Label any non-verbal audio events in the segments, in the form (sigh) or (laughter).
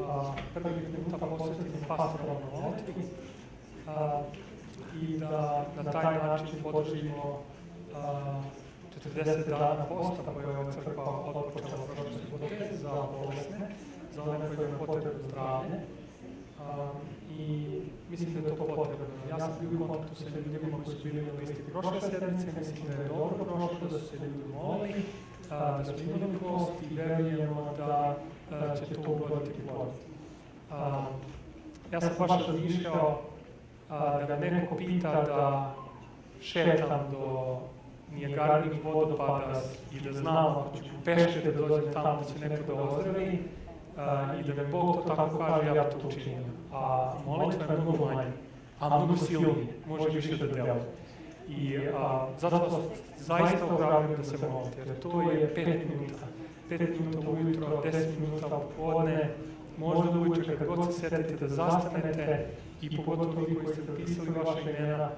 a, prvih minuta posvetim pastoralnoj molitvi i da na taj način podržimo a, 40 dana posta koje je crkva odpočela prošle subote za bolesne, za one koji imaju potrebu zdravlje. I mislim da je to potrebno. Ja sam bio u kontaktu sa ljudima koji su bili na listi prošle sedmice, mislim da je dobro prošlo, da su se ljudi molili, da smo imali post i verujemo da a, će to ugoditi plod. Ja sam baš razmišljao a, da me neko pita da šetam do Nijagarnih vodopada i da znam ako ću peške da dođem tamo da će neko da ozdravi a, i da me Bog to tako kaže, ja to učinim. A molitva je mnogo manje, a mnogo silnije, može više da dela. I a, zato zaista opravljam da se molite, jer to je pet minuta. Pet minuta ujutro, deset minuta popodne, možda uveče kad god se setite da zastanete i pogotovo vi koji ste napisali vaše imena,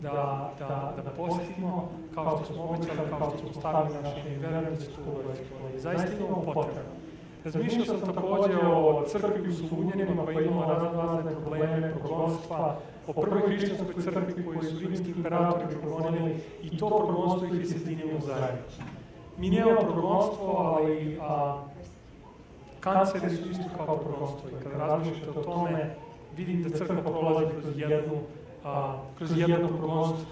da, da, da postimo, kao što smo obećali, kao što smo stavili naše verujem da će to uraditi. Zaista imamo potrebu. Razmišljao sam takođe o crkvi u Solunjanima koja imala razne razne probleme, progonstva, o prvoj hrišćanskoj crkvi koju su rimski imperatori progonili i to progonstvo ih je sjedinilo zajedno. Mi nemamo progonstvo, ali a, kanceri su isto kao progonstvo i kada razmišljate o tome, vidim da crkva prolazi kroz jednu a, kroz jedno progonstvo.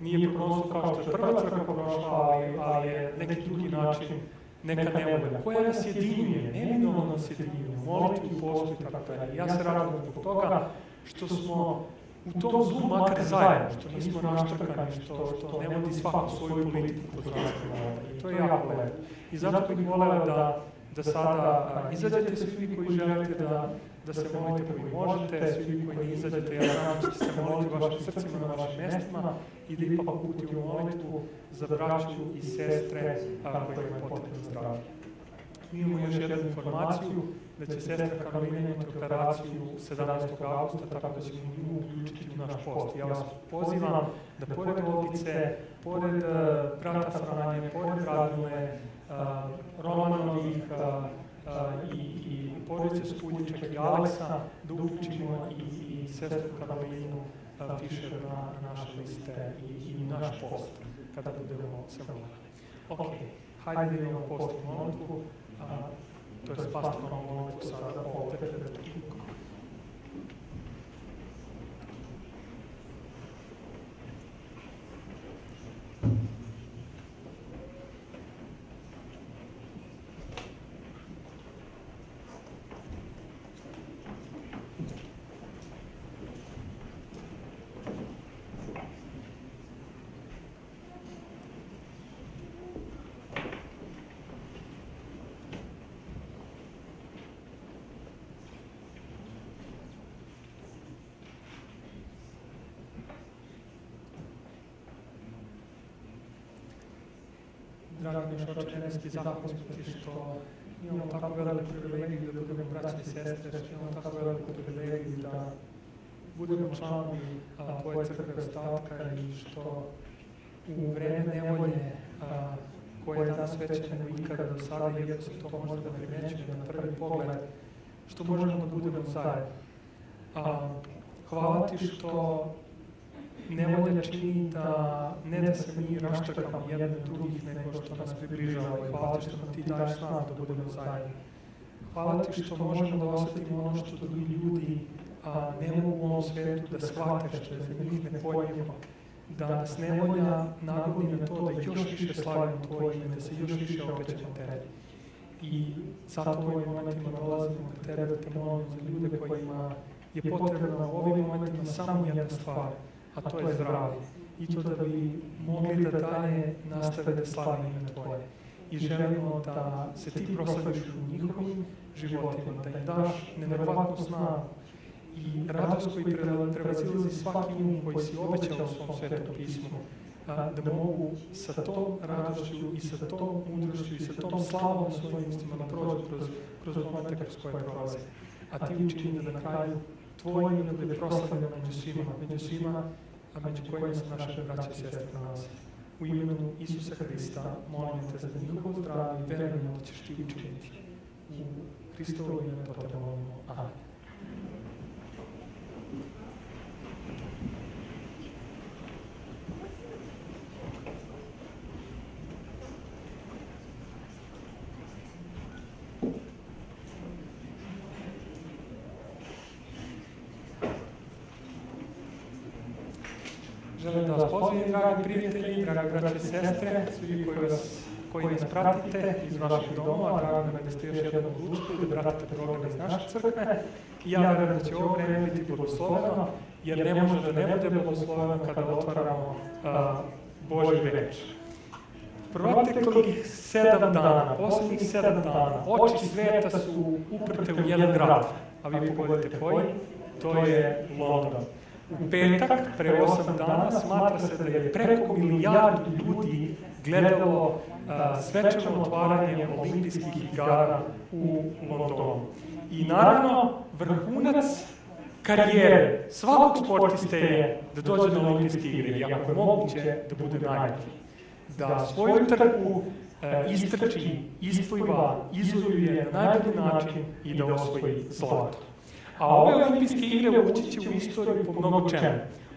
Nije progonstvo kao što je prva crkva prošla, ali, ali je neki drugi način, neka nevolja, koja nas jedinjuje, neminovno nas jedinjuje, molitvu, postu i tako dalje. Ja se radujem zbog toga što smo u tom zlu makar zajedno, što nismo raštrkani, što, što ne vodi svako svoju politiku pod značkom I to je jako lepo. I zato bih voleo da, da sada izađete svi koji želite da da se molite koji možete, svi koji ne izađete, ja znam da se moliti vašim srcima na vašim mestima i da ipak uputite u molitvu za braću i sestre koje imaju potrebno zdravlje. Mi imamo još jednu informaciju da će sestra Karolina imati operaciju 17. augusta, tako da ćemo nju uključiti u naš post. Ja vas pozivam da pored Olgice, pored uh, brata Franje, pored Radule, uh, Romanovih, uh, i, i porodice Spuljičak i Aleksa, da uključimo i, i sestru Karolinu Fišer na, na naše liste i, i naš post kada budemo se molili. Ok, hajde da imamo post i molitvu, to je pastornu molitvu sada ovde pred dragi naš oče nebeski, zahvalni smo ti što imamo tako veliku privilegiju da budemo braći sestre, što imamo tako veliku privilegiju da budemo članovi Tvoje crkve ostatka i što u vreme nevolje a, koje je danas veće nego ikada do sada, iako se to možda da primećuje na prvi pogled, što možemo da budemo zajedno. A, hvala ti što nevolja čini da ne da se mi raštakamo jedni drugih, nego što nas približava i hvala ti što nam ti daješ snagu da budemo zajedni. Hvala ti što možemo da osetimo ono što drugi ljudi a, ne mogu u ovom svetu da shvate, što je za njih nepojmljivo, da nas nevolja nagodi na to da još više slavimo Tvoje ime, da se još više obećamo Tebi. I zato u ovim momentima dolazimo na Tebe da te molimo za ljude kojima je potrebna u ovim momentima samo jedna stvar, a to je zdravlje. I to da bi mogli da dalje nastave da slavi ime Tvoje. I želimo da se Ti proslaviš u njihovim životima, da im daš neverovatnu snagu i radost koji prevazilazi svaki um koji si obećao u svom svetom pismu, a, da mogu sa tom radošću i sa tom mudrošću i sa tom slavom svojim ustima da prođu kroz, kroz momente kroz koje prolaze. A ti učini da na kraju Tvoje ime bude proslavljeno među svima, među svima, a među kojima su naše braće i sestre nalaze. U imenu Isusa Hrista molim te za njihovo zdravlje i verujemo da ćeš ti učiniti. U Hristovo ime to te molimo. Amen. Želim da vas pozdravim, dragi prijatelji, dragi braće i sestre, svi koji, vas, koji nas pratite iz vaših domova, drago me da ste još jednom odlučili da pratite program iz naše crkve. I ja verujem da će ovo vreme biti blagosloveno, jer ne može da ne bude blagosloveno kada otvaramo a, Božju reč. Proteklih sedam dana, poslednjih sedam dana, oči sveta su uprte u jedan grad, a vi pogodite koji? To je London. U petak, pre osam dana, smatra se da je preko milijardu ljudi gledalo svečano otvaranje olimpijskih igara u Londonu. I naravno, vrhunac karijere svakog sportiste je da dođe na olimpijske igre, i ako je moguće da bude najbolji. Da svoju trku e, istrči, ispliva, izvojuje na najbolji način i da osvoji zlato. A ove olimpijske igre ući će u istoriju po mnogo čemu.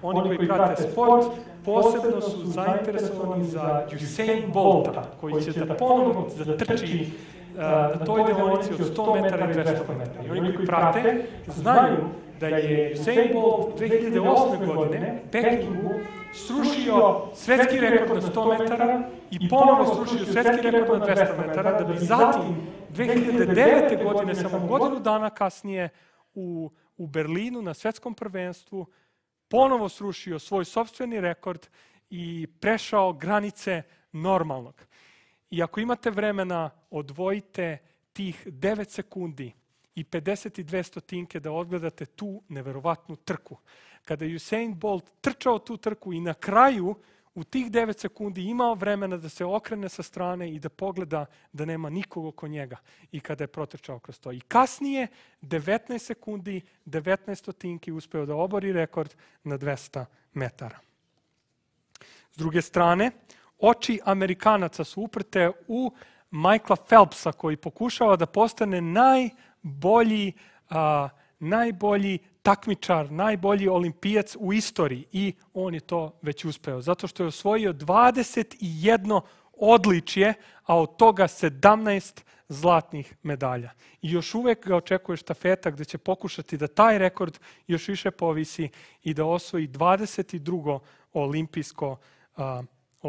Oni koji prate sport posebno su zainteresovani za Usain Bolta, koji će da ponovno zatrči na toj deonici od 100 metara i 200 metara. I oni koji prate znaju da je Usain Bolt 2008. godine Pekingu srušio svetski rekord na 100 metara i ponovo srušio svetski rekord na 200 metara, da bi zatim 2009. godine, samo godinu dana kasnije, u, u Berlinu na svetskom prvenstvu ponovo srušio svoj sobstveni rekord i prešao granice normalnog. I ako imate vremena, odvojite tih 9 sekundi i 52 stotinke da odgledate tu neverovatnu trku. Kada je Usain Bolt trčao tu trku i na kraju u tih 9 sekundi imao vremena da se okrene sa strane i da pogleda da nema nikog oko njega i kada je protrčao kroz to. I kasnije, 19 sekundi, 19 stotinki uspeo da obori rekord na 200 metara. S druge strane, oči Amerikanaca su uprte u Michaela Phelpsa koji pokušava da postane najbolji, a, najbolji takmičar, najbolji olimpijac u istoriji i on je to već uspeo. Zato što je osvojio 21 odličje, a od toga 17 zlatnih medalja. I još uvek ga očekuje štafeta gde će pokušati da taj rekord još više povisi i da osvoji 22. olimpijsko, uh,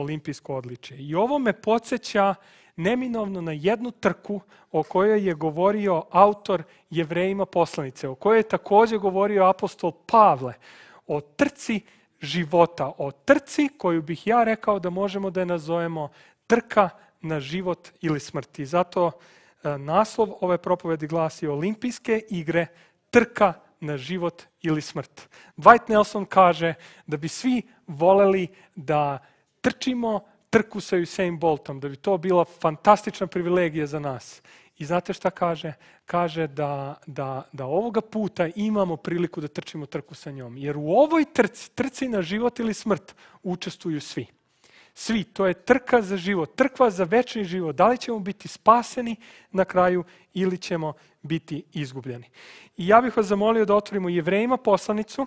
olimpijsko odličje. I ovo me podsjeća neminovno na jednu trku o kojoj je govorio autor Jevrejima poslanice, o kojoj je takođe govorio apostol Pavle, o trci života, o trci koju bih ja rekao da možemo da je nazovemo trka na život ili smrt. Zato e, naslov ove propovedi glasi Olimpijske igre trka na život ili smrt. Dwight Nelson kaže da bi svi voleli da trčimo trku sa Usain Boltom, da bi to bila fantastična privilegija za nas. I znate šta kaže? Kaže da, da, da ovoga puta imamo priliku da trčimo trku sa njom. Jer u ovoj trci, trci na život ili smrt, učestvuju svi. Svi, to je trka za život, trkva za večni život. Da li ćemo biti spaseni na kraju ili ćemo biti izgubljeni. I ja bih vas zamolio da otvorimo Jevrejima poslanicu,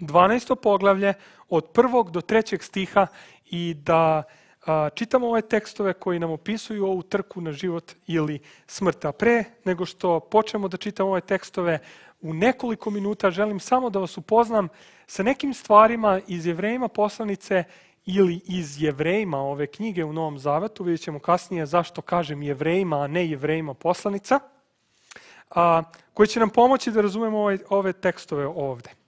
12. poglavlje, od prvog do trećeg stiha i da a, čitamo ove tekstove koji nam opisuju ovu trku na život ili smrt. A pre nego što počnemo da čitamo ove tekstove, u nekoliko minuta želim samo da vas upoznam sa nekim stvarima iz Jevrejima poslanice ili iz Jevrejima ove knjige u Novom Zavetu. Vidjet ćemo kasnije zašto kažem Jevrejima, a ne Jevrejima poslanica, a, koji će nam pomoći da razumemo ove, ove tekstove ovde.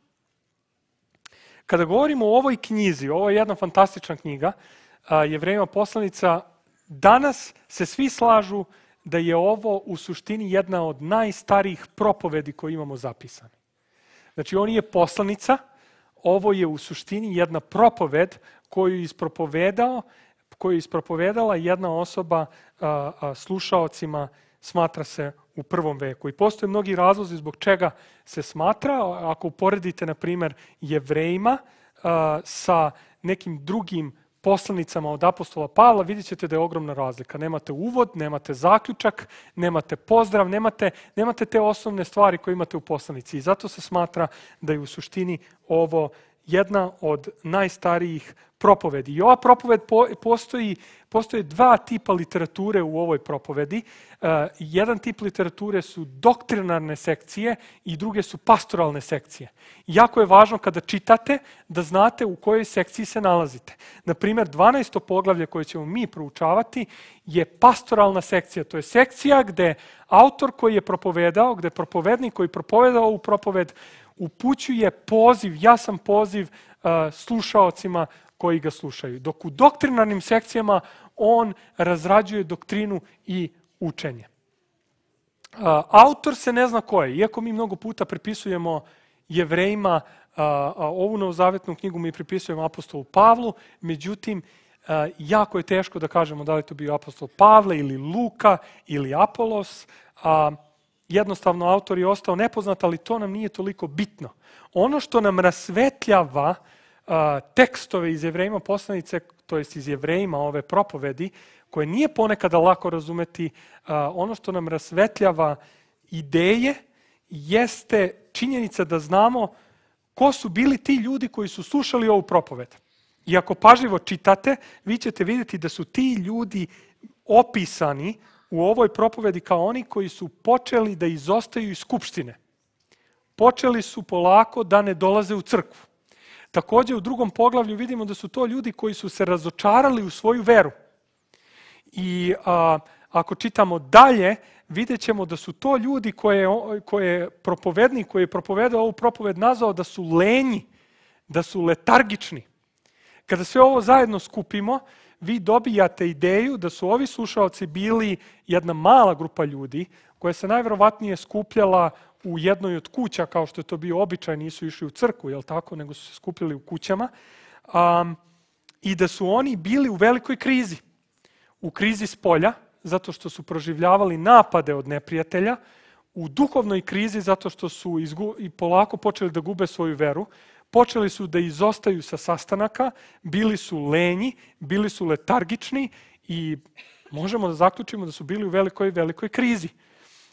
Kada govorimo o ovoj knjizi, ovo je jedna fantastična knjiga, Jevrejima poslanica, danas se svi slažu da je ovo u suštini jedna od najstarijih propovedi koje imamo zapisane. Znači, on je poslanica, ovo je u suštini jedna propoved koju je ispropovedao, koju je ispropovedala jedna osoba slušaocima, smatra se u prvom veku. I postoje mnogi razlozi zbog čega se smatra. Ako uporedite, na primer, jevrejima sa nekim drugim poslanicama od apostola Pavla, vidjet ćete da je ogromna razlika. Nemate uvod, nemate zaključak, nemate pozdrav, nemate, nemate te osnovne stvari koje imate u poslanici. I zato se smatra da je u suštini ovo jedna od najstarijih propovedi. I ova propoved po, postoji, postoje dva tipa literature u ovoj propovedi. Uh, jedan tip literature su doktrinarne sekcije i druge su pastoralne sekcije. Jako je važno kada čitate da znate u kojoj sekciji se nalazite. Na primjer, 12. poglavlje koje ćemo mi proučavati je pastoralna sekcija. To je sekcija gde autor koji je propovedao, gde propovednik koji propovedao u propoved upućuje poziv, jasan poziv uh, slušaocima koji ga slušaju. Dok u doktrinarnim sekcijama on razrađuje doktrinu i učenje. Uh, autor se ne zna ko je, iako mi mnogo puta pripisujemo jevrejima, uh, ovu novozavetnu knjigu mi pripisujemo apostolu Pavlu, međutim, jako je teško da kažemo da li to bio apostol Pavle ili Luka ili Apolos. Jednostavno, autor je ostao nepoznat, ali to nam nije toliko bitno. Ono što nam rasvetljava tekstove iz jevrejima poslanice, to jest iz jevrejima ove propovedi, koje nije ponekada lako razumeti, ono što nam rasvetljava ideje jeste činjenica da znamo ko su bili ti ljudi koji su slušali ovu propoved. I ako pažljivo čitate, vi ćete vidjeti da su ti ljudi opisani u ovoj propovedi kao oni koji su počeli da izostaju iz skupštine. Počeli su polako da ne dolaze u crkvu. Takođe u drugom poglavlju vidimo da su to ljudi koji su se razočarali u svoju veru. I a, ako čitamo dalje, vidjet ćemo da su to ljudi koje, koje propovednik koji je propovedao ovu propoved nazvao da su lenji, da su letargični. Kada sve ovo zajedno skupimo, vi dobijate ideju da su ovi slušalci bili jedna mala grupa ljudi koja se najverovatnije skupljala u jednoj od kuća, kao što je to bio običaj, nisu išli u crku, jel tako, nego su se skupljali u kućama, um, i da su oni bili u velikoj krizi. U krizi s polja, zato što su proživljavali napade od neprijatelja, u duhovnoj krizi zato što su i polako počeli da gube svoju veru, počeli su da izostaju sa sastanaka, bili su lenji, bili su letargični i možemo da zaključimo da su bili u velikoj, velikoj krizi.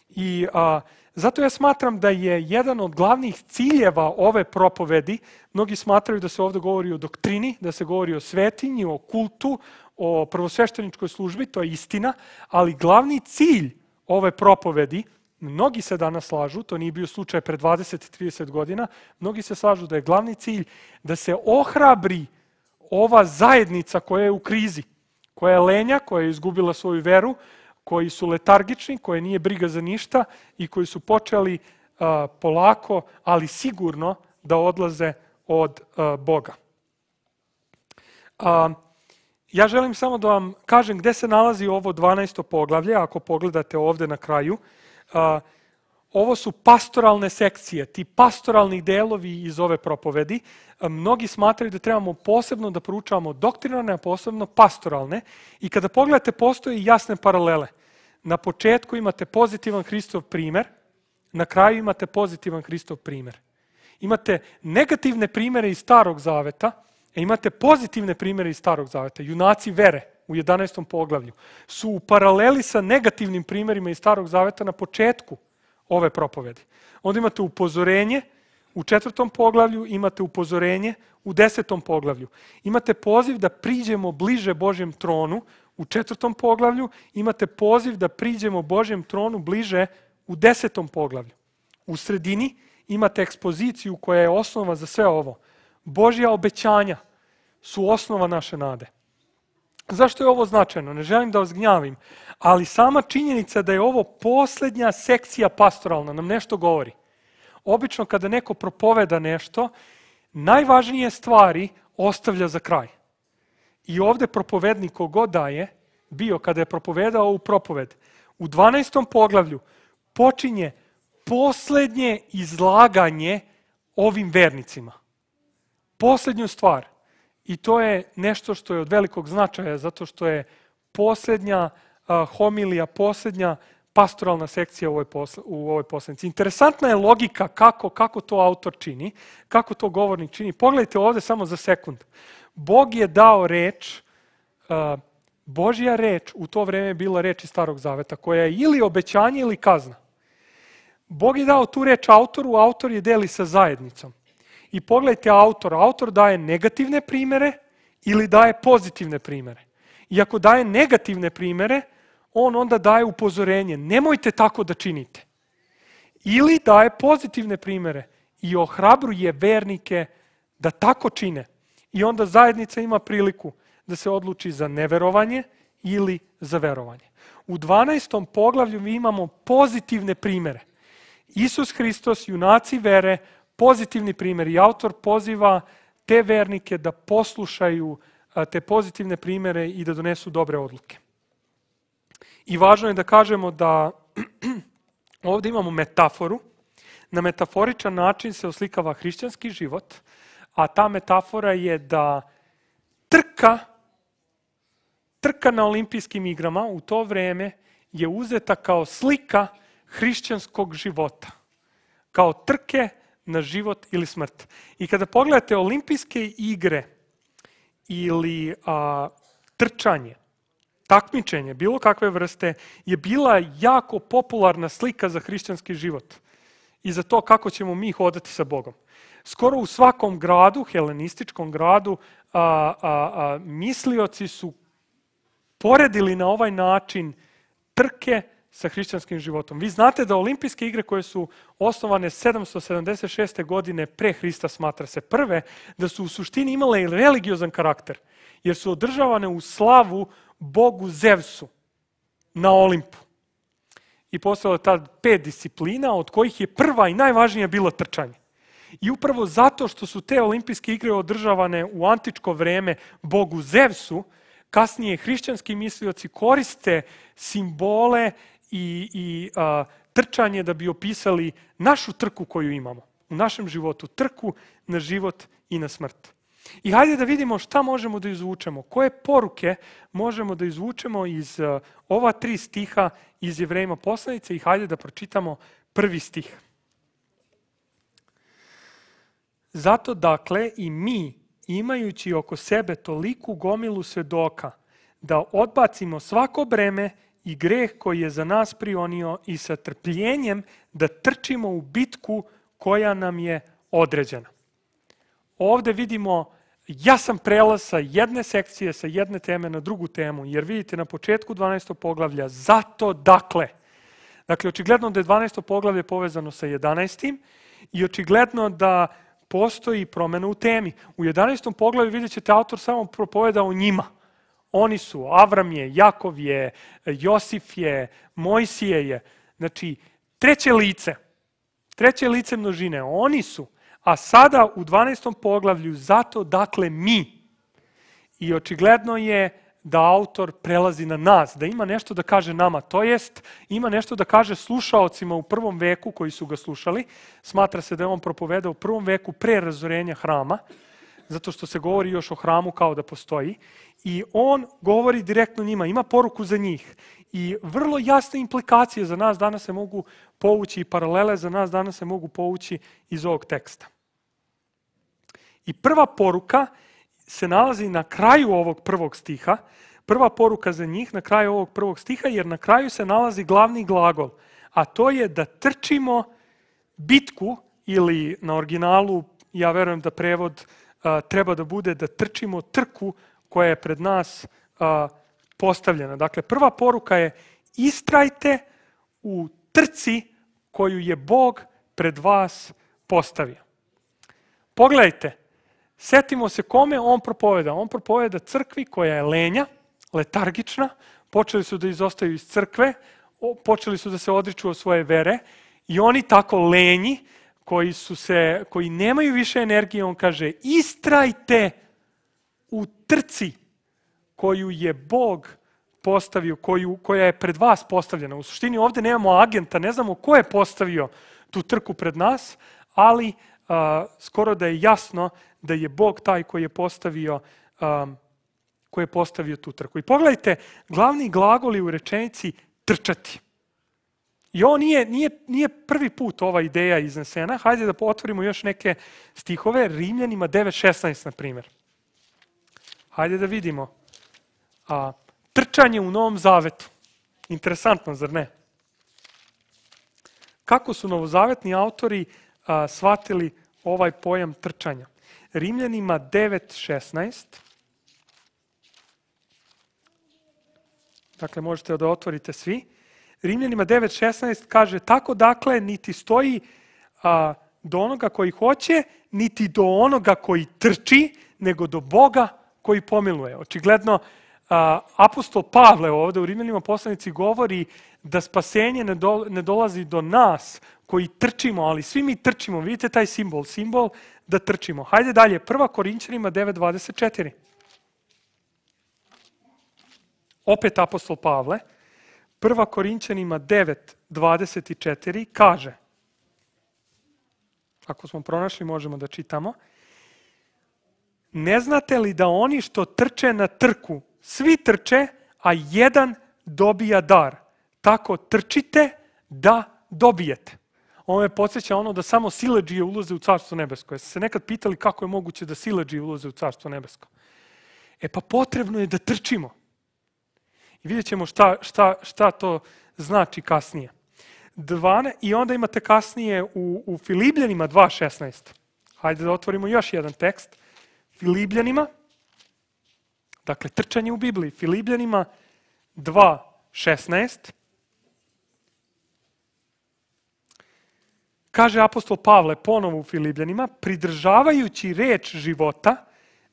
I a, zato ja smatram da je jedan od glavnih ciljeva ove propovedi, mnogi smatraju da se ovde govori o doktrini, da se govori o svetinji, o kultu, o prvosvešteničkoj službi, to je istina, ali glavni cilj ove propovedi Mnogi se danas slažu, to nije bio slučaj pre 20-30 godina, mnogi se slažu da je glavni cilj da se ohrabri ova zajednica koja je u krizi, koja je lenja, koja je izgubila svoju veru, koji su letargični, koje nije briga za ništa i koji su počeli uh, polako, ali sigurno da odlaze od uh, Boga. Uh, ja želim samo da vam kažem gde se nalazi ovo 12. poglavlje, ako pogledate ovde na kraju. Ovo su pastoralne sekcije, ti pastoralni delovi iz ove propovedi. Mnogi smatraju da trebamo posebno da proučavamo doktrinarne, a posebno pastoralne. I kada pogledate, postoje jasne paralele. Na početku imate pozitivan Hristov primer, na kraju imate pozitivan Hristov primer. Imate negativne primere iz Starog Zaveta, a imate pozitivne primere iz Starog Zaveta. Junaci vere u 11. poglavlju, su u paraleli sa negativnim primerima iz Starog Zaveta na početku ove propovedi. Onda imate upozorenje u četvrtom poglavlju, imate upozorenje u desetom poglavlju. Imate poziv da priđemo bliže Božjem tronu u četvrtom poglavlju, imate poziv da priđemo Božjem tronu bliže u desetom poglavlju. U sredini imate ekspoziciju koja je osnova za sve ovo. Božja obećanja su osnova naše nade. Zašto je ovo značajno? Ne želim da vas gnjavim, ali sama činjenica da je ovo poslednja sekcija pastoralna nam nešto govori. Obično kada neko propoveda nešto, najvažnije stvari ostavlja za kraj. I ovde propovednik kogod daje, bio kada je propovedao ovu propoved, u 12. poglavlju počinje poslednje izlaganje ovim vernicima. Poslednju stvar. I to je nešto što je od velikog značaja, zato što je poslednja homilija, poslednja pastoralna sekcija u ovoj, posle, u ovoj poslanici. Interesantna je logika kako, kako to autor čini, kako to govornik čini. Pogledajte ovde samo za sekund. Bog je dao reč, Božja reč u to vreme je bila reč iz Starog Zaveta, koja je ili obećanje ili kazna. Bog je dao tu reč autoru, autor je deli sa zajednicom. I pogledajte autor. Autor daje negativne primere ili daje pozitivne primere. I ako daje negativne primere, on onda daje upozorenje. Nemojte tako da činite. Ili daje pozitivne primere i ohrabruje vernike da tako čine. I onda zajednica ima priliku da se odluči za neverovanje ili za verovanje. U 12. poglavlju mi imamo pozitivne primere. Isus Hristos, junaci vere, pozitivni primjer. I autor poziva te vernike da poslušaju te pozitivne primere i da donesu dobre odluke. I važno je da kažemo da (clears throat) ovde imamo metaforu. Na metaforičan način se oslikava hrišćanski život, a ta metafora je da trka, trka na olimpijskim igrama u to vreme je uzeta kao slika hrišćanskog života. Kao trke na život ili smrt. I kada pogledate olimpijske igre ili a, trčanje, takmičenje, bilo kakve vrste, je bila jako popularna slika za hrišćanski život i za to kako ćemo mi hodati sa Bogom. Skoro u svakom gradu, helenističkom gradu, a, a, a, mislioci su poredili na ovaj način trke sa hrišćanskim životom. Vi znate da olimpijske igre koje su osnovane 776. godine pre Hrista smatra se prve, da su u suštini imale i religiozan karakter, jer su održavane u slavu bogu Zevsu na Olimpu. I postalo je tad pet disciplina, od kojih je prva i najvažnija bilo trčanje. I upravo zato što su te olimpijske igre održavane u antičko vreme bogu Zevsu, kasnije hrišćanski mislioci koriste simbole i, i a, trčanje da bi opisali našu trku koju imamo u našem životu, trku na život i na smrt. I hajde da vidimo šta možemo da izvučemo, koje poruke možemo da izvučemo iz uh, ova tri stiha iz Jevrejima poslanice i hajde da pročitamo prvi stih. Zato dakle i mi, imajući oko sebe toliku gomilu svedoka, da odbacimo svako breme i greh koji je za nas prionio i sa trpljenjem da trčimo u bitku koja nam je određena. Ovde vidimo jasan prelaz sa jedne sekcije, sa jedne teme na drugu temu, jer vidite na početku 12. poglavlja, zato dakle, dakle, očigledno da je 12. poglavlje povezano sa 11. i očigledno da postoji promena u temi. U 11. poglavlju vidjet ćete autor samo propoveda o njima. Oni su, Avram je, Jakov je, Josif je, Mojsije je. Znači, treće lice, treće lice množine, oni su. A sada u 12. poglavlju, zato dakle mi. I očigledno je da autor prelazi na nas, da ima nešto da kaže nama, to jest ima nešto da kaže slušaocima u prvom veku koji su ga slušali. Smatra se da je on propovedao u prvom veku pre razorenja hrama, zato što se govori još o hramu kao da postoji. I on govori direktno njima, ima poruku za njih. I vrlo jasne implikacije za nas danas se mogu povući i paralele za nas danas se mogu povući iz ovog teksta. I prva poruka se nalazi na kraju ovog prvog stiha. Prva poruka za njih na kraju ovog prvog stiha, jer na kraju se nalazi glavni glagol, a to je da trčimo bitku ili na originalu, ja verujem da prevod a, treba da bude da trčimo trku koja je pred nas a, postavljena. Dakle, prva poruka je istrajte u trci koju je Bog pred vas postavio. Pogledajte, setimo se kome on propoveda. On propoveda crkvi koja je lenja, letargična, počeli su da izostaju iz crkve, počeli su da se odriču od svoje vere i oni tako lenji, koji, su se, koji nemaju više energije, on kaže istrajte u trci koju je Bog postavio, koju, koja je pred vas postavljena. U suštini ovde nemamo agenta, ne znamo ko je postavio tu trku pred nas, ali a, skoro da je jasno da je Bog taj koji je postavio a, koji je postavio tu trku. I pogledajte, glavni glagoli u rečenici trčati. I ovo nije, nije, nije prvi put ova ideja iznesena. Hajde da otvorimo još neke stihove. Rimljanima 9.16, na primjer. Hajde da vidimo. A, trčanje u Novom Zavetu. Interesantno, zar ne? Kako su novozavetni autori a, shvatili ovaj pojam trčanja? Rimljanima 9.16. Dakle, možete da otvorite svi. Rimljanima 9.16 kaže, tako dakle, niti stoji a, do onoga koji hoće, niti do onoga koji trči, nego do Boga koji pomiluje. Očigledno, a, apostol Pavle ovde u Rimljanima poslanici govori da spasenje ne, do, ne dolazi do nas koji trčimo, ali svi mi trčimo. Vidite taj simbol, simbol da trčimo. Hajde dalje, prva Korinčanima 9.24. Opet apostol Pavle. Prva Korinčanima 9.24 kaže, ako smo pronašli možemo da čitamo, ne znate li da oni što trče na trku, svi trče, a jedan dobija dar. Tako trčite da dobijete. Ovo me podsjeća ono da samo sileđije ulaze u carstvo nebesko. Jeste se nekad pitali kako je moguće da sileđije ulaze u carstvo nebesko? E pa potrebno je da trčimo. I vidjet ćemo šta, šta, šta to znači kasnije. Dvane, I onda imate kasnije u, u Filibljanima 2.16. Hajde da otvorimo još jedan tekst. Filibljanima, dakle trčanje u Bibliji, Filibljanima 2.16. Kaže apostol Pavle ponovo u Filibljanima, pridržavajući reč života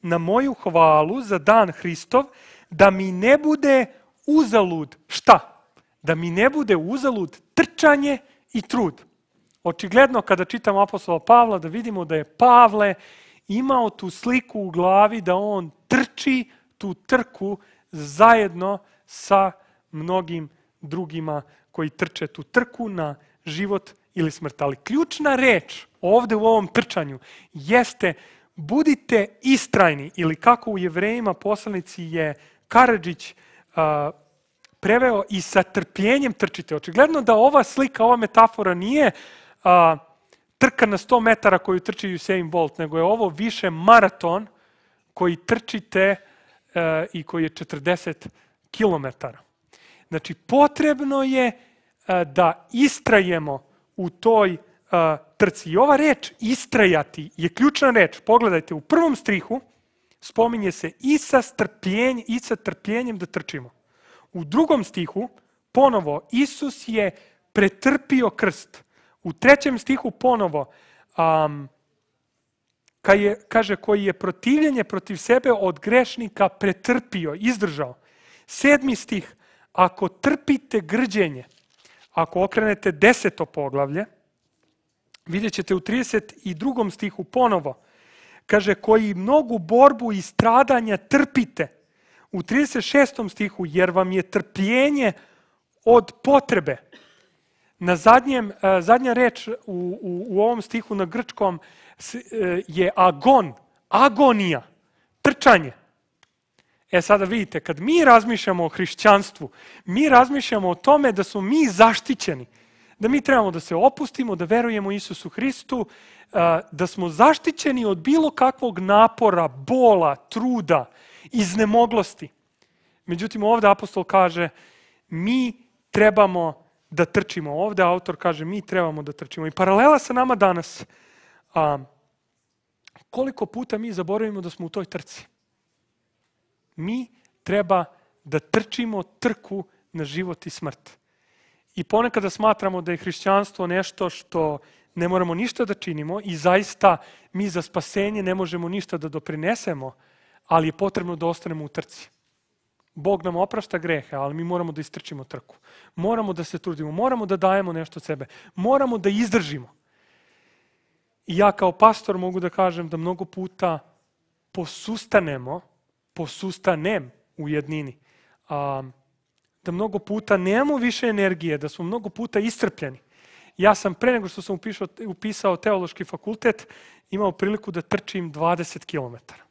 na moju hvalu za dan Hristov, da mi ne bude uzalud šta? Da mi ne bude uzalud trčanje i trud. Očigledno kada čitamo apostola Pavla da vidimo da je Pavle imao tu sliku u glavi da on trči tu trku zajedno sa mnogim drugima koji trče tu trku na život ili smrt. Ali ključna reč ovde u ovom trčanju jeste budite istrajni ili kako u jevrejima poslanici je Karadžić preveo i sa trpljenjem trčite. Očigledno da ova slika, ova metafora nije a, trka na 100 metara koju trči Usain Bolt, nego je ovo više maraton koji trčite a, e, i koji je 40 kilometara. Znači, potrebno je a, da istrajemo u toj a, trci. I ova reč istrajati je ključna reč. Pogledajte, u prvom strihu spominje se i sa, strpljenj, i sa trpljenjem da trčimo. U drugom stihu, ponovo, Isus je pretrpio krst. U trećem stihu ponovo, um, kad je, kaže, koji je protivljenje protiv sebe od grešnika pretrpio, izdržao. Sedmi stih, ako trpite grđenje, ako okrenete deseto poglavlje, vidjet ćete u 32. stihu ponovo, kaže, koji mnogu borbu i stradanja trpite, u 36. stihu, jer vam je trpljenje od potrebe. Na zadnjem, e, zadnja reč u, u, u ovom stihu na grčkom e, je agon, agonija, trčanje. E sada vidite, kad mi razmišljamo o hrišćanstvu, mi razmišljamo o tome da smo mi zaštićeni, da mi trebamo da se opustimo, da verujemo Isusu Hristu, da smo zaštićeni od bilo kakvog napora, bola, truda, iznemoglosti. Međutim, ovde apostol kaže, mi trebamo da trčimo. Ovde autor kaže, mi trebamo da trčimo. I paralela sa nama danas, a, koliko puta mi zaboravimo da smo u toj trci. Mi treba da trčimo trku na život i smrt. I ponekada smatramo da je hrišćanstvo nešto što ne moramo ništa da činimo i zaista mi za spasenje ne možemo ništa da doprinesemo, ali je potrebno da ostanemo u trci. Bog nam oprašta grehe, ali mi moramo da istrčimo trku. Moramo da se trudimo, moramo da dajemo nešto od sebe. Moramo da izdržimo. I ja kao pastor mogu da kažem da mnogo puta posustanemo, posustanem u jednini. Da mnogo puta nemamo više energije, da smo mnogo puta istrpljeni. Ja sam pre nego što sam upisao, upisao teološki fakultet imao priliku da trčim 20 kilometara.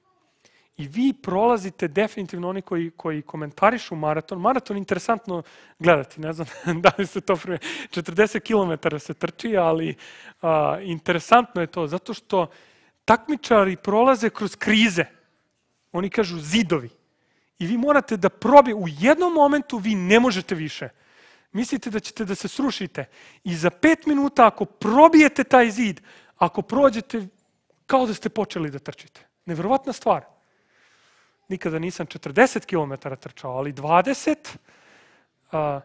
I vi prolazite definitivno oni koji, koji komentarišu maraton. Maraton je interesantno gledati, ne znam (laughs) da li se to pre 40 km se trči, ali a, interesantno je to zato što takmičari prolaze kroz krize. Oni kažu zidovi. I vi morate da probije, u jednom momentu vi ne možete više. Mislite da ćete da se srušite. I za pet minuta ako probijete taj zid, ako prođete, kao da ste počeli da trčite. Neverovatna stvar. Nikada nisam 40 km trčao, ali 20, a,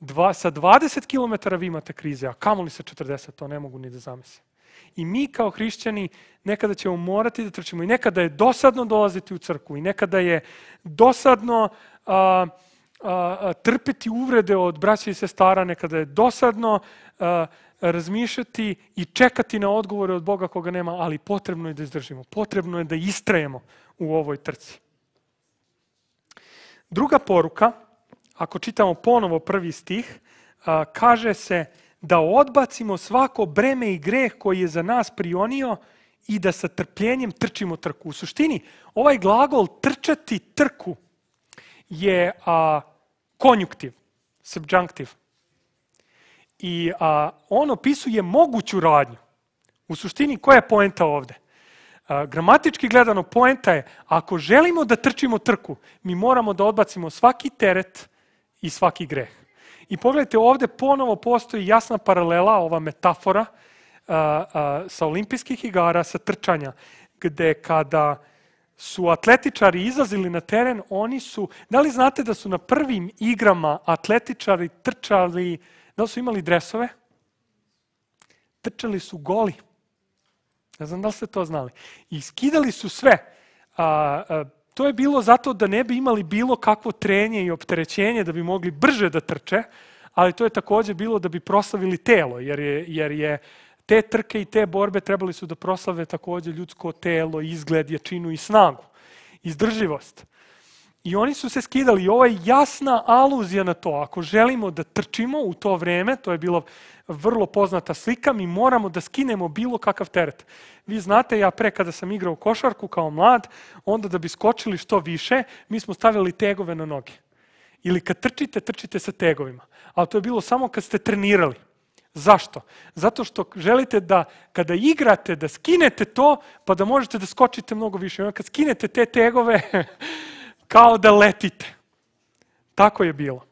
dva, sa 20 km vi imate krize, a kamoli sa 40, to ne mogu ni da zamislim. I mi kao hrišćani nekada ćemo morati da trčimo i nekada je dosadno dolaziti u crku i nekada je dosadno a, trpeti uvrede od braća i sestara, nekada je dosadno razmišljati i čekati na odgovore od Boga koga nema, ali potrebno je da izdržimo. Potrebno je da istrajemo u ovoj trci. Druga poruka, ako čitamo ponovo prvi stih, kaže se da odbacimo svako breme i greh koji je za nas prionio i da sa trpljenjem trčimo trku. U suštini, ovaj glagol trčati trku je konjuktiv, subjunctive. I a, on opisuje moguću radnju. U suštini, koja je poenta ovde? A, gramatički gledano, poenta je, ako želimo da trčimo trku, mi moramo da odbacimo svaki teret i svaki greh. I pogledajte, ovde ponovo postoji jasna paralela, ova metafora a, a, sa olimpijskih igara, sa trčanja, gde kada su atletičari izlazili na teren, oni su, da li znate da su na prvim igrama atletičari trčali, da li su imali dresove? Trčali su goli. Ne znam da li ste to znali. I skidali su sve. A, a, to je bilo zato da ne bi imali bilo kakvo trenje i opterećenje, da bi mogli brže da trče, ali to je takođe bilo da bi proslavili telo, jer je, jer je te trke i te borbe trebali su da proslave takođe ljudsko telo, izgled, jačinu i snagu, izdrživost. I oni su se skidali i ovo je jasna aluzija na to. Ako želimo da trčimo u to vreme, to je bilo vrlo poznata slika, mi moramo da skinemo bilo kakav teret. Vi znate, ja pre kada sam igrao košarku kao mlad, onda da bi skočili što više, mi smo stavili tegove na noge. Ili kad trčite, trčite sa tegovima. Ali to je bilo samo kad ste trenirali. Zašto? Zato što želite da kada igrate da skinete to pa da možete da skočite mnogo više. Onda kad skinete te tegove (laughs) kao da letite. Tako je bilo.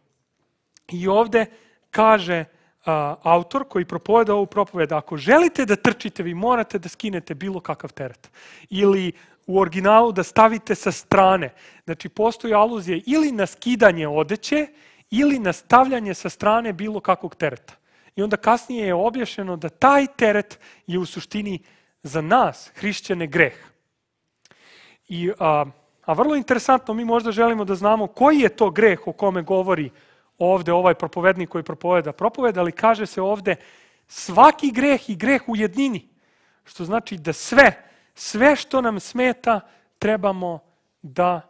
I ovde kaže a, autor koji propoveda ovu propoved, ako želite da trčite, vi morate da skinete bilo kakav teret. Ili u originalu da stavite sa strane. Znači, postoji aluzija ili na skidanje odeće, ili na stavljanje sa strane bilo kakvog tereta. I onda kasnije je objašnjeno da taj teret je u suštini za nas, hrišćane, greh. I, a, a vrlo interesantno, mi možda želimo da znamo koji je to greh o kome govori ovde ovaj propovednik koji propoveda propoved, ali kaže se ovde svaki greh i greh u jednini. Što znači da sve, sve što nam smeta trebamo da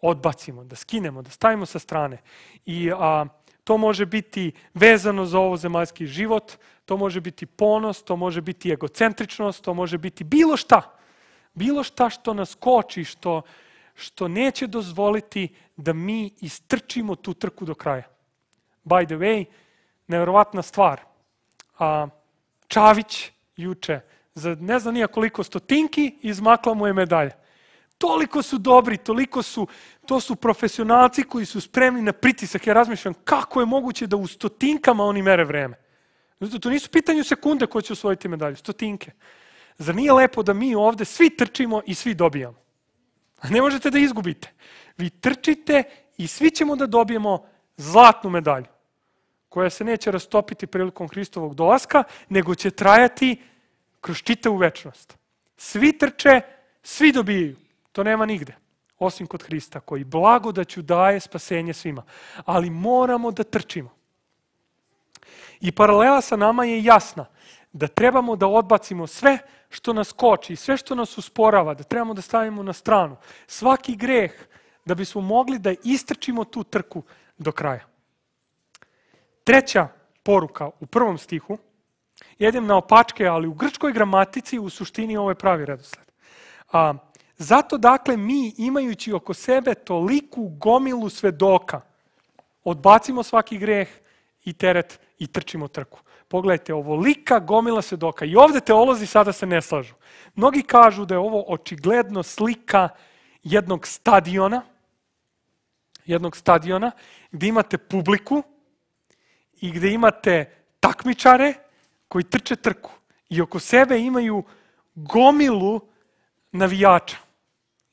odbacimo, da skinemo, da stavimo sa strane. I a, to može biti vezano za ovo zemaljski život, to može biti ponos, to može biti egocentričnost, to može biti bilo šta. Bilo šta što nas koči, što, što neće dozvoliti da mi istrčimo tu trku do kraja. By the way, nevjerovatna stvar. A, Čavić juče, za ne znam nija koliko stotinki, izmakla mu je medalja. Toliko su dobri, toliko su, to su profesionalci koji su spremni na pritisak. Ja razmišljam kako je moguće da u stotinkama oni mere vreme. Zato to nisu pitanju sekunde ko će osvojiti medalju, stotinke. Zar nije lepo da mi ovde svi trčimo i svi dobijamo? A ne možete da izgubite. Vi trčite i svi ćemo da dobijemo zlatnu medalju, koja se neće rastopiti prilikom Hristovog dolaska, nego će trajati kroz čitavu večnost. Svi trče, svi dobijaju. To nema nigde, osim kod Hrista, koji blagodaću daje spasenje svima. Ali moramo da trčimo. I paralela sa nama je jasna, da trebamo da odbacimo sve što nas koči, sve što nas usporava, da trebamo da stavimo na stranu. Svaki greh, da bismo mogli da istrčimo tu trku do kraja. Treća poruka u prvom stihu, jedem na opačke, ali u grčkoj gramatici u suštini ovo je pravi redosled. A, Zato dakle mi imajući oko sebe toliku gomilu svedoka, odbacimo svaki greh i teret i trčimo trku. Pogledajte, ovolika gomila svedoka. I ovde teolozi sada se ne slažu. Mnogi kažu da je ovo očigledno slika jednog stadiona, jednog stadiona gde imate publiku i gde imate takmičare koji trče trku i oko sebe imaju gomilu navijača.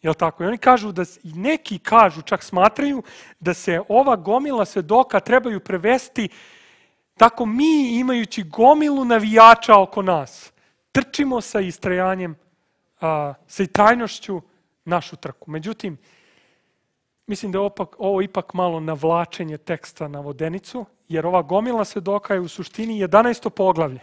Jel tako? I oni kažu da, i neki kažu, čak smatraju, da se ova gomila svedoka trebaju prevesti tako mi imajući gomilu navijača oko nas, trčimo sa istrajanjem, a, sa trajnošću našu trku. Međutim, mislim da je opak, ovo ipak malo navlačenje teksta na vodenicu, jer ova gomila svedoka je u suštini 11. poglavlje.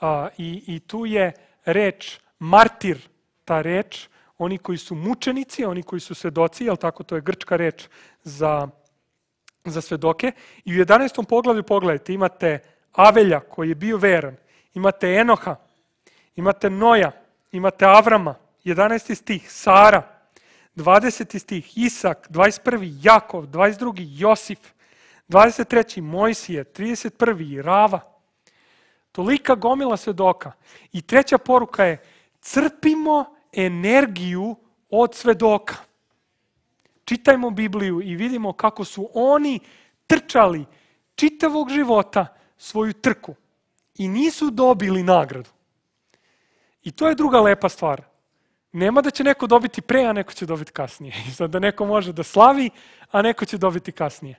A, i, I tu je reč martir, ta reč, oni koji su mučenici, oni koji su svedoci, jel tako, to je grčka reč za, za svedoke. I u 11. poglavlju pogledajte, imate Avelja koji je bio veran, imate Enoha, imate Noja, imate Avrama, 11. stih, Sara, 20. stih, Isak, 21. Jakov, 22. Josif, 23. Mojsije, 31. Rava. Tolika gomila svedoka. I treća poruka je, crpimo energiju od svedoka. Čitajmo Bibliju i vidimo kako su oni trčali čitavog života svoju trku i nisu dobili nagradu. I to je druga lepa stvar. Nema da će neko dobiti pre, a neko će dobiti kasnije. (laughs) I sad da neko može da slavi, a neko će dobiti kasnije.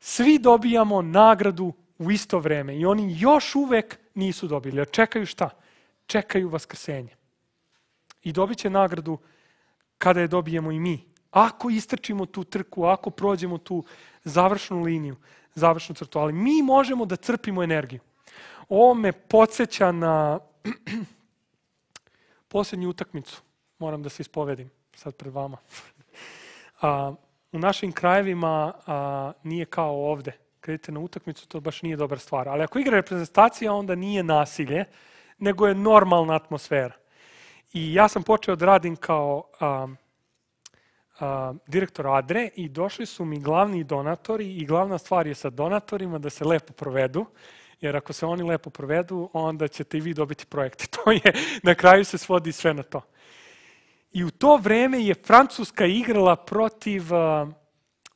Svi dobijamo nagradu u isto vreme i oni još uvek nisu dobili. A čekaju šta? Čekaju vaskrsenje. I dobit će nagradu kada je dobijemo i mi. Ako istrčimo tu trku, ako prođemo tu završnu liniju, završnu crtu. Ali mi možemo da crpimo energiju. Ovo me podsjeća na (clears throat) posljednju utakmicu. Moram da se ispovedim sad pred vama. (laughs) a, u našim krajevima a, nije kao ovde. Kad idete na utakmicu, to baš nije dobra stvar. Ali ako igra reprezentacija, onda nije nasilje, nego je normalna atmosfera. I ja sam počeo da radim kao a, a, direktor Adre i došli su mi glavni donatori i glavna stvar je sa donatorima da se lepo provedu, jer ako se oni lepo provedu, onda ćete i vi dobiti projekte. (laughs) To je, na kraju se svodi sve na to. I u to vreme je Francuska igrala protiv a,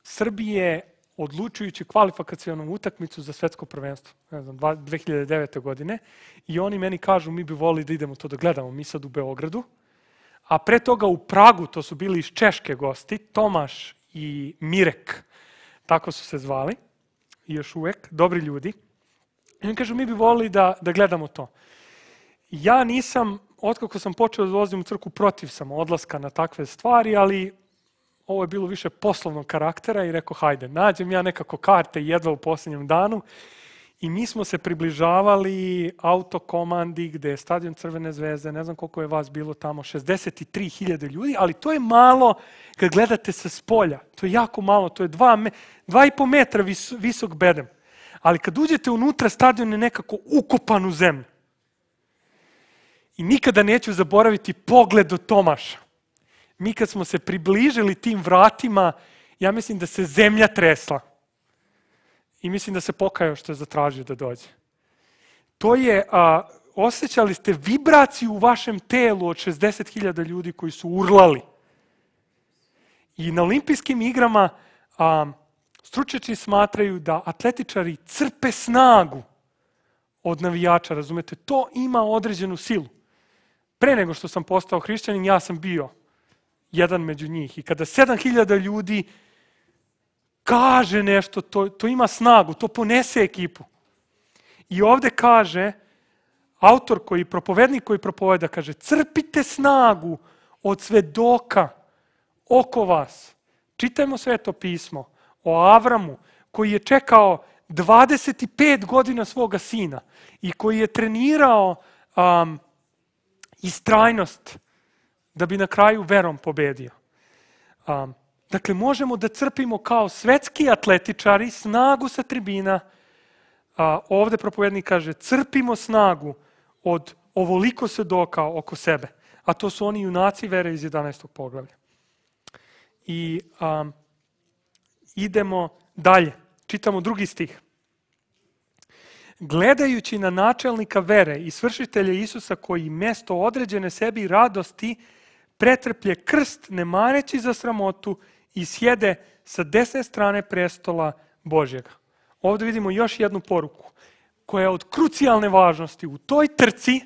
Srbije odlučujući kvalifikacijalnu utakmicu za svetsko prvenstvo, ne znam, 2009. godine. I oni meni kažu, mi bi volili da idemo to da gledamo, mi sad u Beogradu. A pre toga u Pragu, to su bili iz Češke gosti, Tomaš i Mirek, tako su se zvali, još uvek, dobri ljudi. I oni kažu, mi bi volili da, da gledamo to. Ja nisam, otkako sam počeo da dolazim u crku, protiv sam odlaska na takve stvari, ali ovo je bilo više poslovnog karaktera i rekao, hajde, nađem ja nekako karte jedva u posljednjem danu i mi smo se približavali autokomandi gde je stadion Crvene zvezde, ne znam koliko je vas bilo tamo, 63.000 ljudi, ali to je malo kad gledate sa spolja. To je jako malo, to je dva, dva i po metra vis, visok bedem. Ali kad uđete unutra, stadion je nekako ukopan u zemlju. I nikada neću zaboraviti pogled od Tomaša mi kad smo se približili tim vratima, ja mislim da se zemlja tresla. I mislim da se pokajao što je zatražio da dođe. To je, a, osjećali ste vibraciju u vašem telu od 60.000 ljudi koji su urlali. I na olimpijskim igrama a, stručnjaci smatraju da atletičari crpe snagu od navijača, razumete? To ima određenu silu. Pre nego što sam postao hrišćanin, ja sam bio jedan među njih. I kada 7000 ljudi kaže nešto, to, to ima snagu, to ponese ekipu. I ovde kaže, autor koji, propovednik koji propoveda, kaže, crpite snagu od svedoka oko vas. Čitajmo sveto pismo o Avramu, koji je čekao 25 godina svoga sina i koji je trenirao um, istrajnost da bi na kraju verom pobedio. Um, dakle, možemo da crpimo kao svetski atletičari snagu sa tribina. A, ovde propovednik kaže, crpimo snagu od ovoliko svedoka oko sebe. a to su oni junaci vere iz 11. poglavlja. I um, idemo dalje. Čitamo drugi stih. Gledajući na načelnika vere i svršitelja Isusa koji mesto određene sebi radosti pretrplje krst ne mareći za sramotu i sjede sa desne strane prestola Božjega. Ovde vidimo još jednu poruku koja je od krucijalne važnosti. U toj trci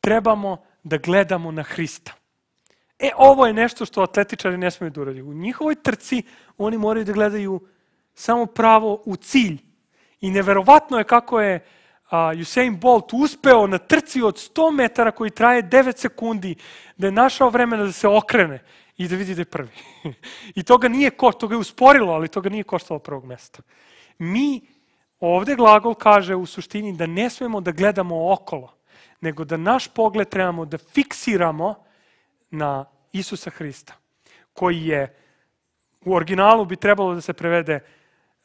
trebamo da gledamo na Hrista. E, ovo je nešto što atletičari ne smiju da uradi. U njihovoj trci oni moraju da gledaju samo pravo u cilj. I neverovatno je kako je a, Usain Bolt uspeo na trci od 100 metara koji traje 9 sekundi da je našao vremena da se okrene i da vidi da je prvi. (laughs) I to ga nije ko, to ga je usporilo, ali to ga nije koštalo prvog mesta. Mi, ovde glagol kaže u suštini da ne smemo da gledamo okolo, nego da naš pogled trebamo da fiksiramo na Isusa Hrista, koji je u originalu bi trebalo da se prevede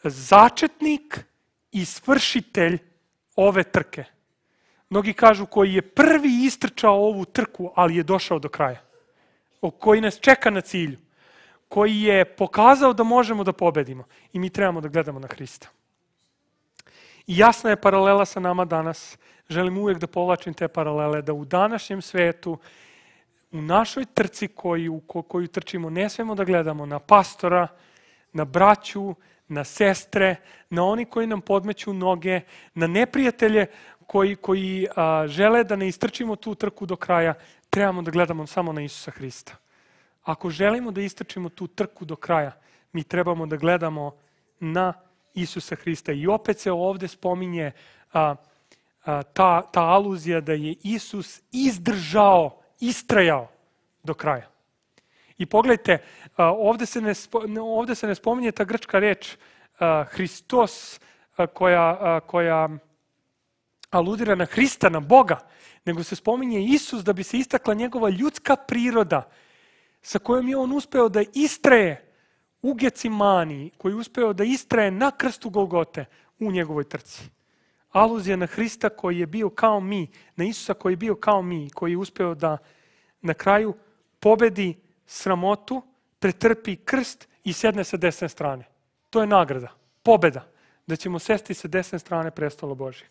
začetnik i svršitelj ove trke. Mnogi kažu koji je prvi istrčao ovu trku, ali je došao do kraja. Koji nas čeka na cilju. Koji je pokazao da možemo da pobedimo. I mi trebamo da gledamo na Hrista. I jasna je paralela sa nama danas. Želim uvijek da povlačim te paralele, da u današnjem svetu, u našoj trci koju, koju trčimo, ne smemo da gledamo na pastora, na braću, na sestre, na oni koji nam podmeću noge, na neprijatelje koji, koji a, žele da ne istrčimo tu trku do kraja, trebamo da gledamo samo na Isusa Hrista. Ako želimo da istrčimo tu trku do kraja, mi trebamo da gledamo na Isusa Hrista. I opet se ovde spominje a, a, ta, ta aluzija da je Isus izdržao, istrajao do kraja. I pogledajte, ovde se ne, ovde se ne spominje ta grčka reč Hristos koja, koja aludira na Hrista, na Boga, nego se spominje Isus da bi se istakla njegova ljudska priroda sa kojom je on uspeo da istraje u Gecimani, koji je uspeo da istraje na krstu Golgote u njegovoj trci. Aluzija na Hrista koji je bio kao mi, na Isusa koji je bio kao mi, koji je uspeo da na kraju pobedi sramotu, pretrpi krst i sedne sa desne strane. To je nagrada, pobeda, da ćemo sesti sa desne strane prestola Božjeg.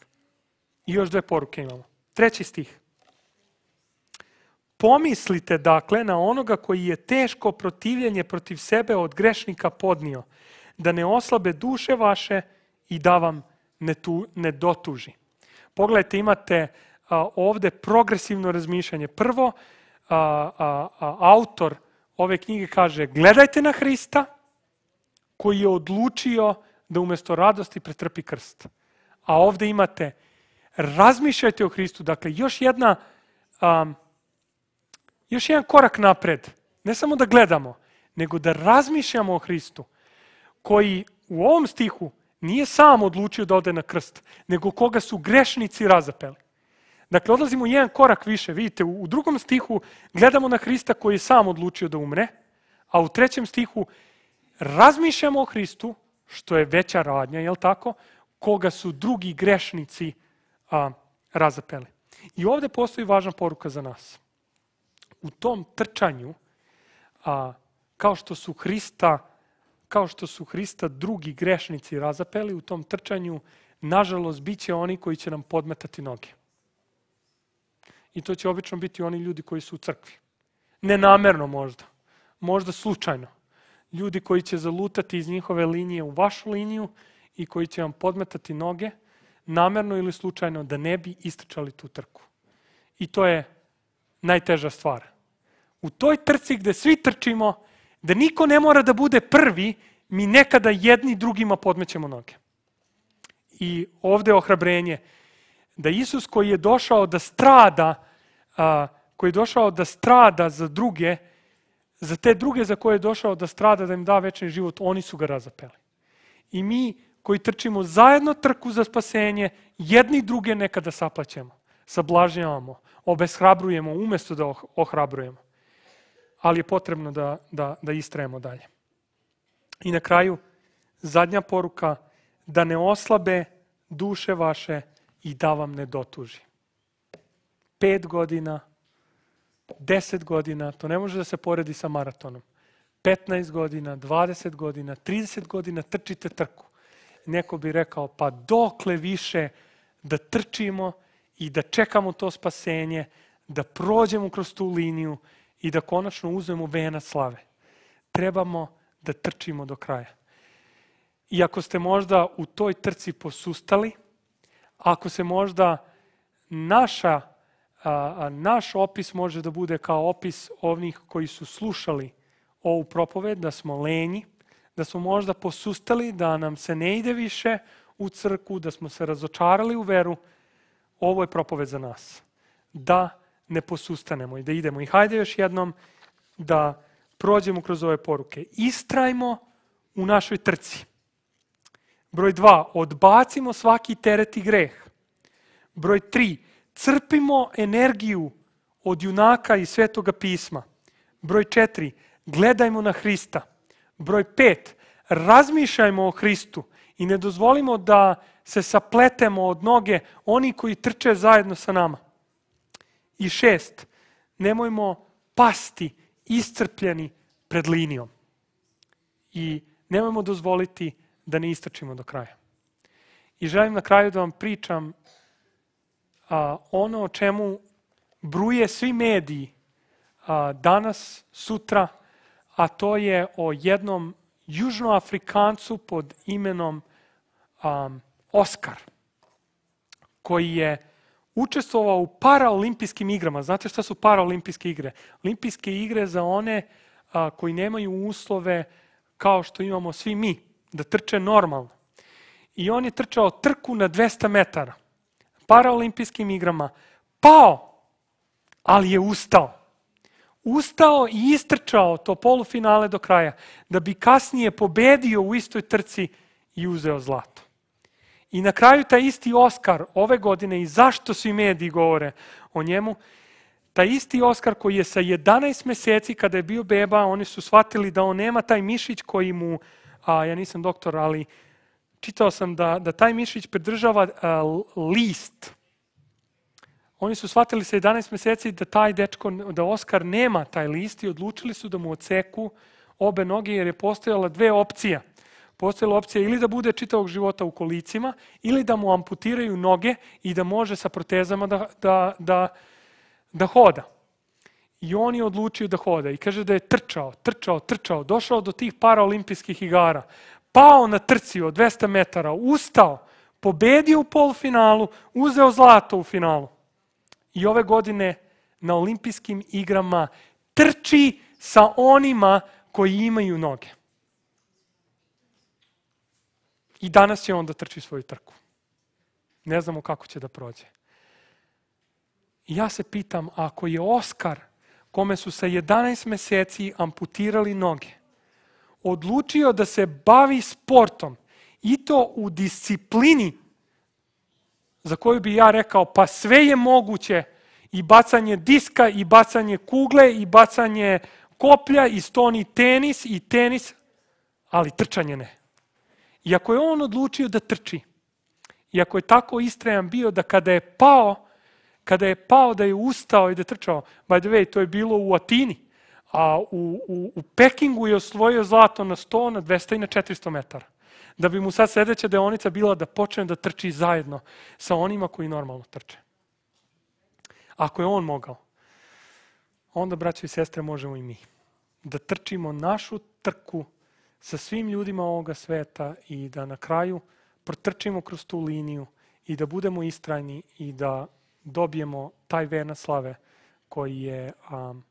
I još dve poruke imamo. Treći stih. Pomislite dakle na onoga koji je teško protivljenje protiv sebe od grešnika podnio, da ne oslabe duše vaše i da vam ne, tu, ne dotuži. Pogledajte, imate a, ovde progresivno razmišljanje. Prvo, a, a, autor ove knjige kaže gledajte na Hrista koji je odlučio da umesto radosti pretrpi krst. A ovde imate razmišljajte o Hristu. Dakle, još jedna um, još jedan korak napred. Ne samo da gledamo, nego da razmišljamo o Hristu, koji u ovom stihu nije sam odlučio da ode na krst, nego koga su grešnici razapeli. Dakle, odlazimo jedan korak više. Vidite, u drugom stihu gledamo na Hrista koji je sam odlučio da umre, a u trećem stihu razmišljamo o Hristu, što je veća radnja, jel tako, koga su drugi grešnici a, razapeli. I ovde postoji važna poruka za nas. U tom trčanju, a, kao što su Hrista kao što su Hrista drugi grešnici razapeli, u tom trčanju, nažalost, bit će oni koji će nam podmetati noge. I to će obično biti oni ljudi koji su u crkvi. Nenamerno možda. Možda slučajno. Ljudi koji će zalutati iz njihove linije u vašu liniju i koji će vam podmetati noge, namerno ili slučajno, da ne bi istrčali tu trku. I to je najteža stvar. U toj trci gde svi trčimo, da niko ne mora da bude prvi, mi nekada jedni drugima podmećemo noge. I ovde je ohrabrenje da Isus koji je došao da strada, a, koji je došao da strada za druge, za te druge za koje je došao da strada, da im da večni život, oni su ga razapeli. I mi koji trčimo zajedno trku za spasenje, jedni druge nekada saplaćemo, sablažnjavamo, obeshrabrujemo umesto da ohrabrujemo. Ali je potrebno da, da, da istrajemo dalje. I na kraju, zadnja poruka, da ne oslabe duše vaše i da vam ne dotuži. Pet godina 10 godina, to ne može da se poredi sa maratonom. 15 godina, 20 godina, 30 godina trčite trku. Neko bi rekao, pa dokle više da trčimo i da čekamo to spasenje, da prođemo kroz tu liniju i da konačno uzmemo vena slave. Trebamo da trčimo do kraja. I ako ste možda u toj trci posustali, ako se možda naša, a, naš opis može da bude kao opis ovnih koji su slušali ovu propoved, da smo lenji, da smo možda posustali, da nam se ne ide više u crku, da smo se razočarali u veru, ovo je propoved za nas. Da ne posustanemo i da idemo. I hajde još jednom da prođemo kroz ove poruke. Istrajmo u našoj trci. Broj dva, odbacimo svaki teret i greh. Broj tri, crpimo energiju od junaka i svetoga pisma. Broj četiri, gledajmo na Hrista. Broj pet, razmišljajmo o Hristu i ne dozvolimo da se sapletemo od noge oni koji trče zajedno sa nama. I šest, nemojmo pasti iscrpljeni pred linijom. I nemojmo dozvoliti da ne istračimo do kraja. I želim na kraju da vam pričam a, ono o čemu bruje svi mediji a, danas, sutra, a to je o jednom južnoafrikancu pod imenom um, Oskar, koji je učestvovao u paraolimpijskim igrama. Znate šta su paraolimpijske igre? Olimpijske igre za one a, koji nemaju uslove kao što imamo svi mi, da trče normalno. I on je trčao trku na 200 metara, paraolimpijskim igrama, pao, ali je ustao. Ustao i istrčao to polufinale do kraja, da bi kasnije pobedio u istoj trci i uzeo zlato. I na kraju taj isti Oskar ove godine i zašto svi mediji govore o njemu, taj isti Oskar koji je sa 11 meseci kada je bio beba, oni su shvatili da on nema taj mišić koji mu, a ja nisam doktor, ali čitao sam da, da taj mišić pridržava a, list. Oni su shvatili sa 11 meseci da taj dečko, da Oskar nema taj list i odlučili su da mu oceku obe noge jer je postojala dve opcije postojala opcija ili da bude čitavog života u kolicima, ili da mu amputiraju noge i da može sa protezama da, da, da, da hoda. I on je odlučio da hoda i kaže da je trčao, trčao, trčao, došao do tih paraolimpijskih igara, pao na trci od 200 metara, ustao, pobedio u polufinalu, uzeo zlato u finalu. I ove godine na olimpijskim igrama trči sa onima koji imaju noge. I danas će on da trči svoju trku. Ne znamo kako će da prođe. I ja se pitam, ako je Oskar, kome su sa 11 meseci amputirali noge, odlučio da se bavi sportom i to u disciplini za koju bi ja rekao, pa sve je moguće, i bacanje diska, i bacanje kugle, i bacanje koplja, i stoni tenis, i tenis, ali trčanje ne. I ako je on odlučio da trči, i ako je tako istrajan bio da kada je pao, kada je pao da je ustao i da je trčao, by the way, to je bilo u Atini, a u, u, u Pekingu je osvojio zlato na 100, na 200 i na 400 metara. Da bi mu sad sledeća deonica bila da počne da trči zajedno sa onima koji normalno trče. Ako je on mogao, onda, braći i sestre, možemo i mi. Da trčimo našu trku sa svim ljudima ovoga sveta i da na kraju protrčimo kroz tu liniju i da budemo istrajni i da dobijemo taj vena slave koji je um,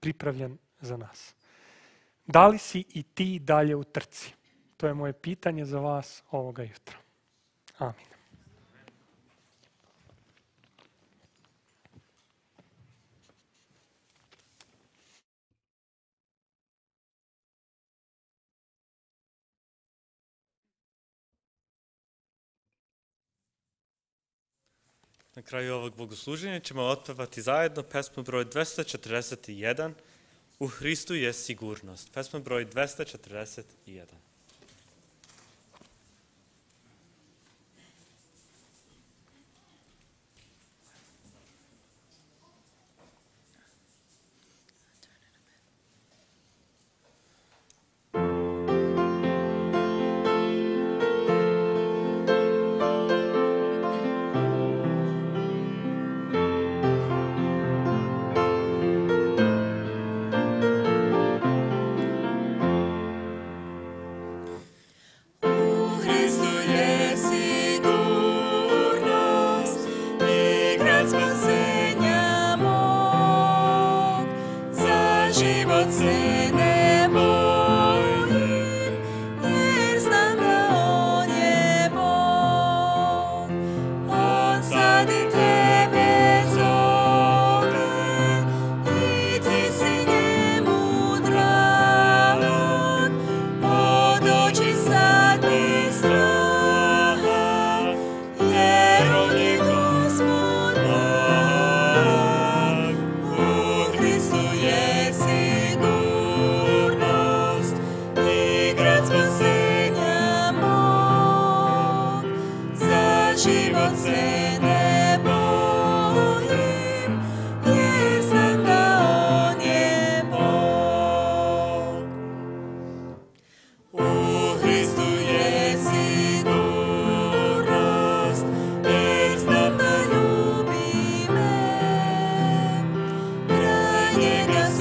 pripravljen za nas. Da li si i ti dalje u trci? To je moje pitanje za vas ovoga jutra. Amin. Na kraju ovog bogosluženja ćemo otpevati zajedno pesmu broj 241 U Hristu je sigurnost. Pesma broj 241.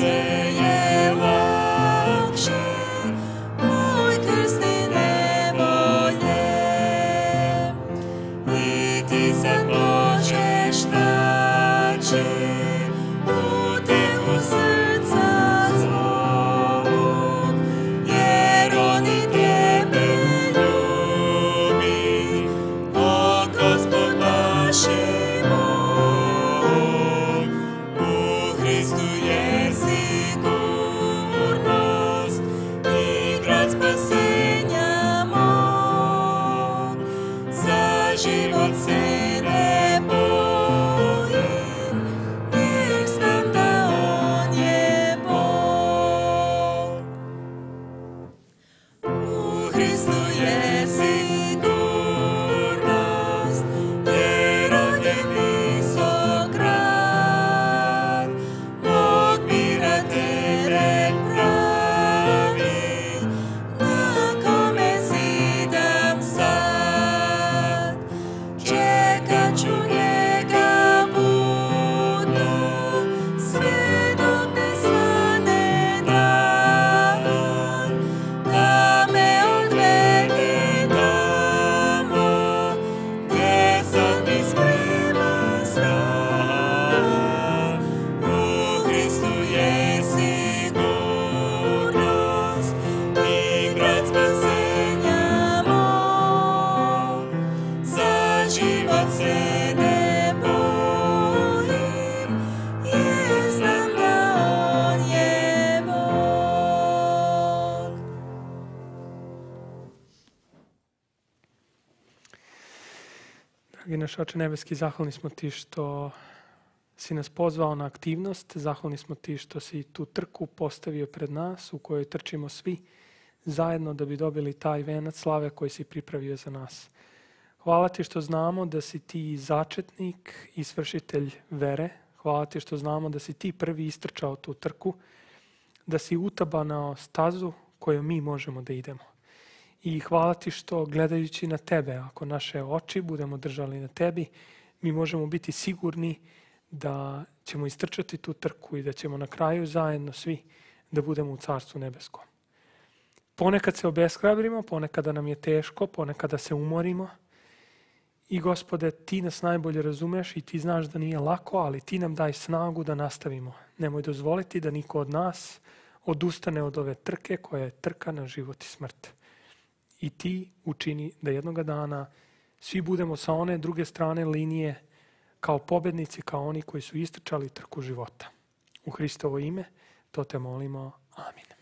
njega Dragi naš Oče Nebeski, zahvalni smo Ti što si nas pozvao na aktivnost, zahvalni smo Ti što si tu trku postavio pred nas u kojoj trčimo svi zajedno da bi dobili taj venac slave koji si pripravio za nas. Hvala Ti što znamo da si Ti začetnik i svršitelj vere. Hvala Ti što znamo da si Ti prvi istrčao tu trku, da si utabanao stazu koju mi možemo da idemo. I hvala ti što gledajući na tebe, ako naše oči budemo držali na tebi, mi možemo biti sigurni da ćemo istrčati tu trku i da ćemo na kraju zajedno svi da budemo u Carstvu nebeskom. Ponekad se obeshrabrimo, ponekada nam je teško, ponekada se umorimo. I gospode, ti nas najbolje razumeš i ti znaš da nije lako, ali ti nam daj snagu da nastavimo. Nemoj dozvoliti da niko od nas odustane od ove trke koja je trka na život i smrt i ti učini da jednoga dana svi budemo sa one druge strane linije kao pobednici, kao oni koji su istrčali trku života. U Hristovo ime to te molimo. Amin.